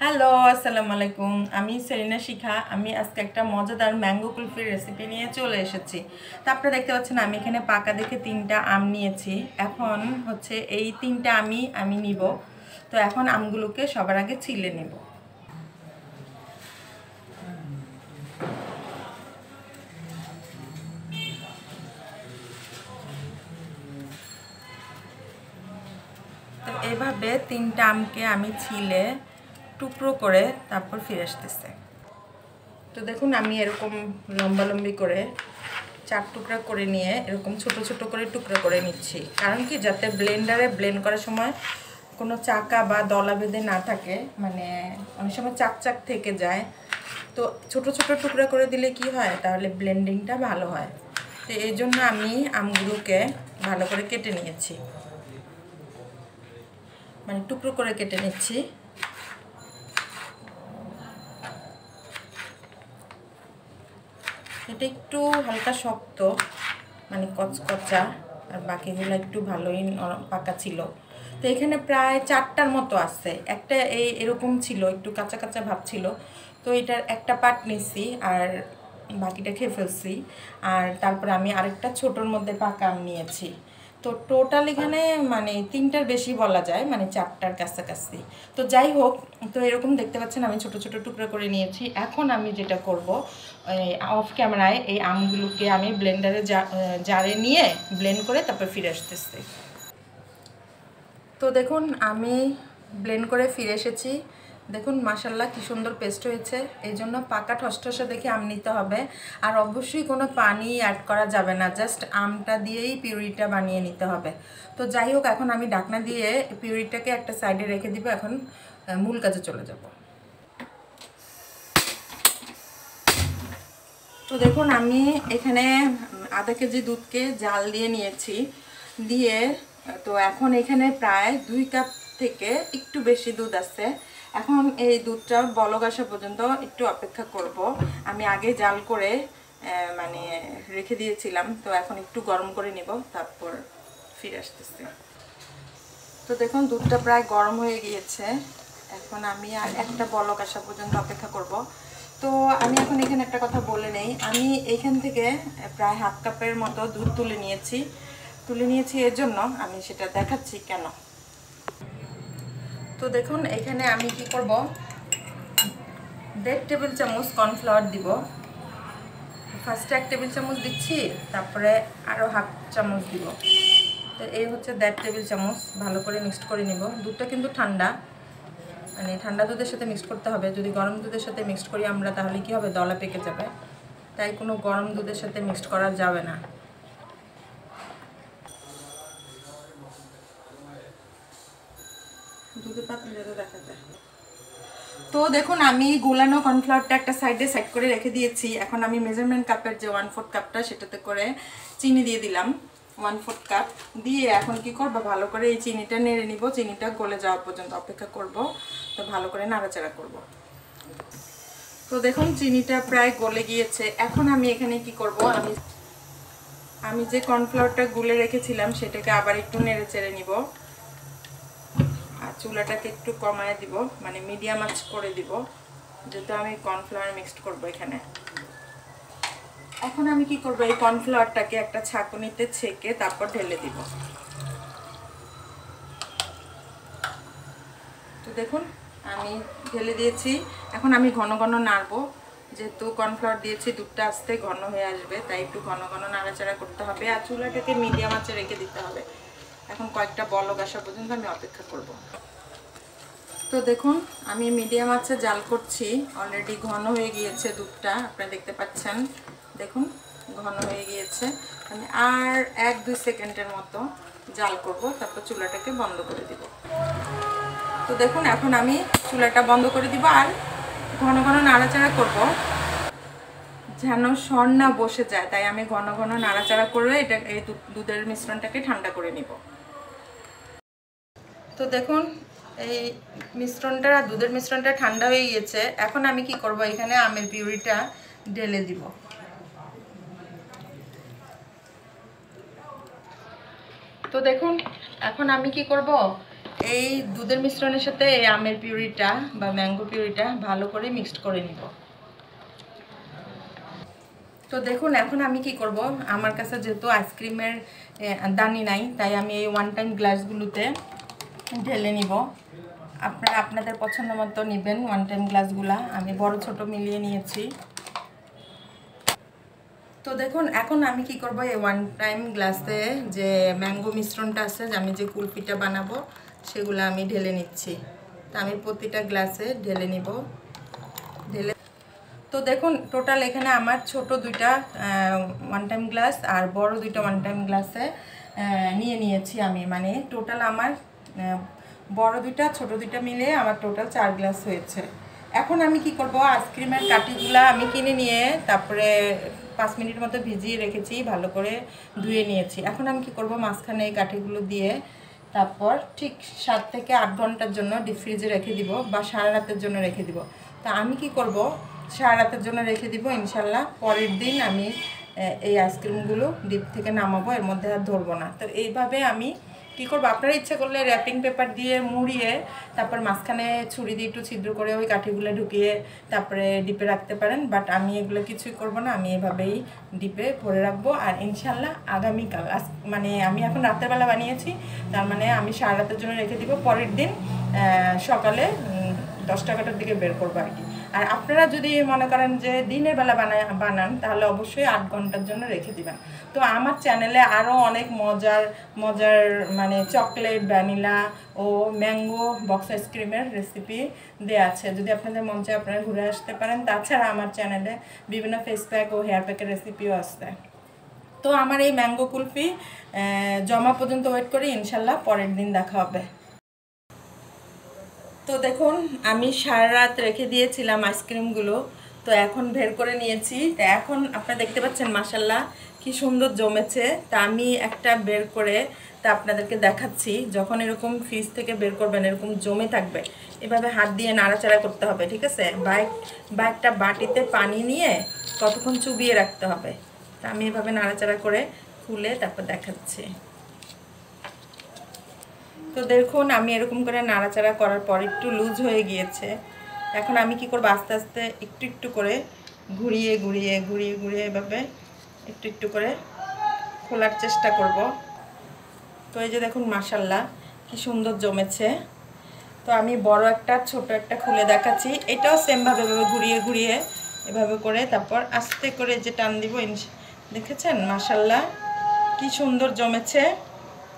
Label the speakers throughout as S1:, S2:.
S1: Hello, আসসালামু আলাইকুম। আমি সেলিনা শিখা। আমি আজকে একটা মজাদার ম্যাঙ্গো কুলফির রেসিপি নিয়ে চলে এসেছি। তা আপনারা দেখতে পাচ্ছেন, আমি এখানে পাকা দেখে তিনটা আম নিয়েছি। এখন হচ্ছে এই তিনটা আমি আমি নিব। তো এখন আমগুলোকে সবার আগে ছিলে নেব। তো এভাবে তিনটা আমকে আমি ছিলে টুকরো করে তারপর ফিরে আসতেছে। তো দেখুন, আমি এরকম লম্বালম্বি করে চার টুকরা করে নিয়ে এরকম ছোট ছোট করে টুকরা করে নিচ্ছি। কারণ কি, যাতে ব্লেন্ডারে ব্লেন্ড করার সময় কোনো চাকা বা দলা বেঁধে না থাকে মানে অনেক সময় চাক চাক থেকে যায়। তো ছোট ছোট টুকরা করে দিলে কি হয়? তাহলে ব্লেন্ডিংটা ভালো হয়। তো এই জন্য আমি আমগুলোকে ভালো করে কেটে নিয়েছি। মানে টুকরো করে কেটে নিচ্ছি। এটা একটু হালকা শক্ত মানে কচকচা, আর বাকিগুলো একটু ভালোই পাকা ছিল। তো এখানে প্রায় চারটার মতো আছে। একটা এই এরকম ছিল, একটু কাঁচা কাঁচা ভাব ছিল। তো এটার একটা পাট নিছি আর বাকিটা খেয়ে ফেলছি। আর তারপর আমি আরেকটা ছোটোর মধ্যে পাকা নিয়েছি। তো টোটাল এখানে মানে তিনটার বেশি বলা যায় মানে চারটার কাছাকাছি। তো যাই হোক, তো এরকম দেখতে পাচ্ছেন আমি ছোট ছোট টুকরো করে নিয়েছি। এখন আমি যেটা করব অফ ক্যামেরায় এই আমগুলোকে আমি ব্লেন্ডারে জারে নিয়ে ব্লেন্ড করে তারপর ফিরে আসতেছি। তো দেখুন, আমি ব্লেন্ড করে ফিরে এসেছি। দেখুন মাসাল্লাহ কি সুন্দর পেস্ট হয়েছে। এই জন্য পাকা ঠসঠসে দেখে আম নিতে হবে। আর অবশ্যই কোনো পানি অ্যাড করা যাবে না জাস্ট আমটা দিয়েই পিউরিটা বানিয়ে নিতে হবে। তো যাই হোক, এখন আমি ডাকনা দিয়ে পিউরিটাকে একটা সাইডে রেখে দিব, এখন মূল কাজে চলে যাব। তো দেখুন, আমি এখানে আধা কেজি দুধকে জাল দিয়ে নিয়েছি। দিয়ে, তো এখন এখানে প্রায় দুই কাপ থেকে একটু বেশি দুধ আছে। এখন এই দুধটা বলক আসা পর্যন্ত একটু অপেক্ষা করব। আমি আগে জাল করে মানে রেখে দিয়েছিলাম, তো এখন একটু গরম করে নিব, তারপর ফিরে আসতেছি। তো দেখুন, দুধটা প্রায় গরম হয়ে গিয়েছে। এখন আমি আর একটা বলক আসা পর্যন্ত অপেক্ষা করব। তো আমি এখন এখানে একটা কথা বলে নেই। আমি এইখান থেকে প্রায় হাফ কাপের মতো দুধ তুলে নিয়েছি। তুলে নিয়েছি এর জন্য আমি সেটা দেখাচ্ছি কেন। তো দেখুন, এখানে আমি কি করব? দেড় টেবিল চামচ কর্নফ্লাওয়ার দিব। ফার্স্টে এক টেবিল চামচ দিচ্ছি, তারপরে আরও হাফ চামচ দিব। তো এই হচ্ছে দেড় টেবিল চামচ, ভালো করে মিক্সড করে নিব। দুধটা কিন্তু ঠান্ডা। মানে ঠান্ডা দুধের সাথে মিক্সড করতে হবে। যদি গরম দুধের সাথে মিক্সড করি আমরা, তাহলে কি হবে? দলা পেকে যাবে। তাই কোনো গরম দুধের সাথে মিক্সড করা যাবে না। দেখা তো দেখুন, আমি গোলানো কর্নফ্লাওয়ারটা একটা সাইডে সাইড করে রেখে দিয়েছি। এখন আমি মেজারমেন্ট কাপের যে ওয়ান ফোর্থ কাপটা সেটাতে করে চিনি দিয়ে দিলাম ওয়ান ফোর্থ কাপ দিয়ে এখন কি করব? ভালো করে এই চিনিটা নেড়ে নিব। চিনিটা গলে যাওয়া পর্যন্ত অপেক্ষা করব। তো ভালো করে নাড়াচাড়া করব। তো দেখুন, চিনিটা প্রায় গলে গিয়েছে। এখন আমি এখানে কি করব? আমি আমি যে কর্নফ্লাওয়ারটা গুলে রেখেছিলাম, সেটাকে আবার একটু নেড়ে চেড়ে নিব। চুলাটাকে একটু কমায় দিব মানে মিডিয়াম আঁচ করে দিব। যেহেতু আমি কর্নফ্লাওয়ার মিক্সড করব এখানে। এখন আমি কি করব, এই কর্নফ্লাওয়ারটাকে একটা ছাঁকুনিতে ছেঁকে তারপর ঢেলে দিব। তো দেখুন, আমি ঢেলে দিয়েছি। এখন আমি ঘন ঘন নাড়বো। যেহেতু কর্নফ্লাওয়ার দিয়েছি, দুধটা আস্তে ঘন হয়ে আসবে, তাই একটু ঘন ঘন নাড়াচাড়া করতে হবে। আর চুলাটাকে মিডিয়াম আঁচে রেখে দিতে হবে। এখন কয়েকটা বলক আসা পর্যন্ত আমি অপেক্ষা করব। তো দেখুন, আমি মিডিয়াম আছে জাল করছি। অলরেডি ঘন হয়ে গিয়েছে দুধটা, আপনারা দেখতে পাচ্ছেন। দেখুন, ঘন হয়ে গিয়েছে। আমি আর এক দুই সেকেন্ডের মতো জাল করব, তারপর চুলাটাকে বন্ধ করে দিব। তো দেখুন, এখন আমি চুলাটা বন্ধ করে দিব আর ঘন ঘন নাড়াচাড়া করব। যেন স্বর্ণা বসে যায়, তাই আমি ঘন ঘন নাড়াচাড়া করে এটা, এই দুধের মিশ্রণটাকে ঠান্ডা করে নিব। তো দেখুন, এই মিশ্রণটা দুধের মিশ্রণটা ঠান্ডা হয়ে গিয়েছে। এখন আমি কি করব? এখানে আমের পিউরিটা ঢেলে দিব। তো দেখুন, এখন আমি কি করব? এই দুধের মিশ্রণের সাথে এই আমের পিউরিটা বা ম্যাঙ্গো পিউরিটা ভালো করে মিক্সড করে নিব। তো দেখুন, এখন আমি কি করব? আমার কাছে যেহেতু আইসক্রিমের দানি নাই, তাই আমি এই ওয়ান টাইম গ্লাসগুলোতে ঢেলে নিব। আপনারা আপনাদের পছন্দ মতো নেবেন ওয়ান টাইম গ্লাসগুলা আমি বড় ছোট মিলিয়ে নিয়েছি। তো দেখুন, এখন আমি কি করব এই ওয়ান টাইম গ্লাসে যে ম্যাঙ্গো মিশ্রণটা আছে, যে আমি যে কুলপিটা বানাবো, সেগুলো আমি ঢেলে নিচ্ছি। তো আমি প্রতিটা গ্লাসে ঢেলে নিব। ঢেলে তো দেখুন টোটাল এখানে আমার ছোট দুইটা ওয়ান টাইম গ্লাস আর বড় দুইটা ওয়ান টাইম গ্লাসে নিয়ে নিয়েছি আমি। মানে টোটাল আমার বড় দুইটা, ছোট দুইটা মিলে আমার টোটাল চার গ্লাস হয়েছে। এখন আমি কি করব? আইসক্রিমের কাঠিগুলা আমি কিনে নিয়ে তারপরে পাঁচ মিনিট মতো ভিজিয়ে রেখেছি, ভালো করে ধুয়ে নিয়েছি। এখন আমি কি করব? মাঝখানে এই কাঠিগুলো দিয়ে তারপর ঠিক সাত থেকে আট ঘণ্টার জন্য ডিপ ফ্রিজে রেখে দিব বা সারা রাতের জন্য রেখে দিব। তা আমি কি করব? সারা রাতের জন্য রেখে দিব, ইনশাল্লাহ পরের দিন আমি এই আইসক্রিমগুলো ডিপ থেকে নামাবো, এর মধ্যে আর ধরবো না। তো এইভাবে আমি কী করব? আপনারা ইচ্ছা করলে র্যাপিং পেপার দিয়ে মুড়িয়ে, তারপর মাঝখানে ছুরি দিয়ে একটু ছিদ্র করে ওই কাঠিগুলো ঢুকিয়ে তারপরে ডিপে রাখতে পারেন। বাট আমি এগুলো কিছুই করব না, আমি এভাবেই ডিপে ভরে রাখব। আর ইনশাল্লাহ আগামীকাল, আজ মানে আমি এখন রাতের বেলা বানিয়েছি, তার মানে আমি সারা রাতের জন্য রেখে দিব। পরের দিন সকালে দশটা টাকাটার দিকে বের করব আর কি। আর আপনারা যদি মনে করেন যে দিনের বেলা বানায়, বানান, তাহলে অবশ্যই আট ঘণ্টার জন্য রেখে দিবেন। তো আমার চ্যানেলে আরও অনেক মজার মজার মানে চকলেট, ভ্যানিলা ও ম্যাঙ্গো বক্স আইসক্রিমের রেসিপি দেওয়া আছে। যদি আপনাদের মন চায় আপনারা ঘুরে আসতে পারেন। তাছাড়া আমার চ্যানেলে বিভিন্ন ফেস প্যাক ও হেয়ার প্যাকের রেসিপিও আসছে তো আমার এই ম্যাঙ্গো কুলফি জমা পর্যন্ত ওয়েট করি। ইনশাল্লাহ পরের দিন দেখা হবে। তো দেখুন, আমি সারা রাত রেখে দিয়েছিলাম আইসক্রিমগুলো, তো এখন বের করে নিয়েছি। তা এখন আপনারা দেখতে পাচ্ছেন মাসাল্লাহ কি সুন্দর জমেছে। তা আমি একটা বের করে তা আপনাদেরকে দেখাচ্ছি। যখন এরকম ফ্রিজ থেকে বের করবেন, এরকম জমে থাকবে, এভাবে হাত দিয়ে নাড়াচাড়া করতে হবে, ঠিক আছে? বাইক বা একটা বাটিতে পানি নিয়ে কতক্ষণ চুবিয়ে রাখতে হবে। তা আমি এভাবে নাড়াচাড়া করে খুলে তারপর দেখাচ্ছি। তো দেখুন, আমি এরকম করে নাড়াচাড়া করার পর একটু লুজ হয়ে গিয়েছে। এখন আমি কি করব, আস্তে আস্তে একটু একটু করে ঘুরিয়ে ঘুরিয়ে ঘুরিয়ে ঘুরিয়ে এভাবে একটু একটু করে খোলার চেষ্টা করব। তো এই যে দেখুন মাসাল্লাহ কি সুন্দর জমেছে। তো আমি বড় একটা, ছোট একটা খুলে দেখাচ্ছি। এটাও সেমভাবে এভাবে ঘুরিয়ে ঘুরিয়ে এভাবে করে তারপর আস্তে করে যে টান দিব দেখেছেন? মাসাল্লাহ কি সুন্দর জমেছে।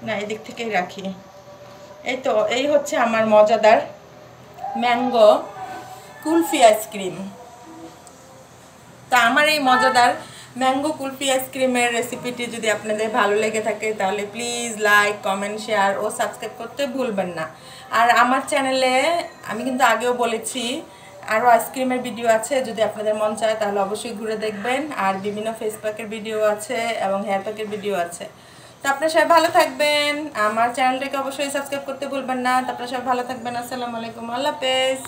S1: না, এদিক থেকেই রাখি। এই তো এই হচ্ছে আমার মজাদার ম্যাঙ্গো কুলফি আইসক্রিম। তা আমার এই মজাদার ম্যাঙ্গো কুলফি আইসক্রিমের রেসিপিটি যদি আপনাদের ভালো লেগে থাকে, তাহলে প্লিজ লাইক, কমেন্ট, শেয়ার ও সাবস্ক্রাইব করতে ভুলবেন না। আর আমার চ্যানেলে আমি কিন্তু আগেও বলেছি, আরও আইসক্রিমের ভিডিও আছে, যদি আপনাদের মন চায় তাহলে অবশ্যই ঘুরে দেখবেন। আর বিভিন্ন ফেস প্যাকের ভিডিও আছে এবং হেয়ার প্যাকের ভিডিও আছে। তো আপনারা সবাই ভালো থাকবেন। আমার চ্যানেলটাকে অবশ্যই সাবস্ক্রাইব করতে ভুলবেন না। তো আপনারা সবাই ভালো থাকবেন। আসসালামু আলাইকুম। আল্লাহ হাফেজ।